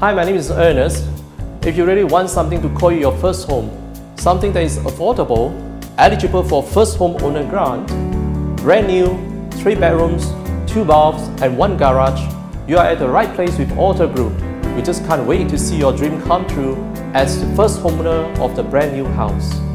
Hi, my name is Ernest. If you really want something to call your first home, something that is affordable, eligible for first home owner grant, brand new, three bedrooms, two baths, and one garage, you are at the right place with Auta Group. We just can't wait to see your dream come true as the first homeowner of the brand new house.